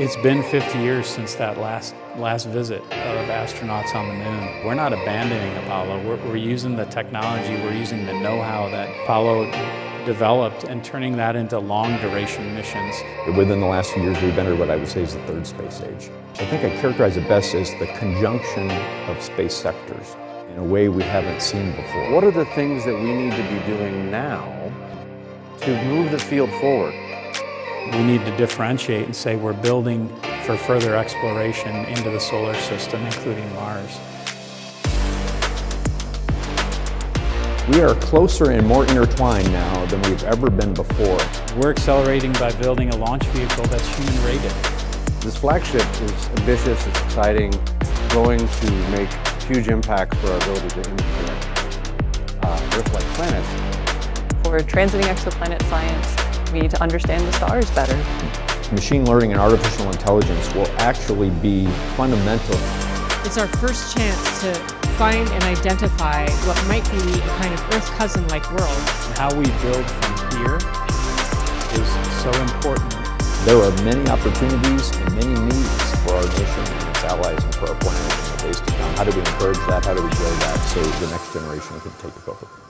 It's been 50 years since that last last visit of astronauts on the moon. We're not abandoning Apollo. We're, we're using the technology, we're using the know-how that Apollo developed and turning that into long duration missions. Within the last few years, we've entered what I would say is the third space age. I think I characterize it best as the conjunction of space sectors in a way we haven't seen before. What are the things that we need to be doing now to move the field forward? We need to differentiate and say we're building for further exploration into the solar system, including Mars. We are closer and more intertwined now than we've ever been before. We're accelerating by building a launch vehicle that's human rated. This flagship is ambitious, it's exciting, it's going to make huge impacts for our ability to engineer uh, Earth-like planets. For transiting exoplanet science, we need to understand the stars better. Machine learning and artificial intelligence will actually be fundamental. It's our first chance to find and identify what might be a kind of Earth cousin-like world. And how we build from here is so important. There are many opportunities and many needs for our nation and its allies and for our planet in the days to come. How do we encourage that? How do we grow that so the next generation can take it over?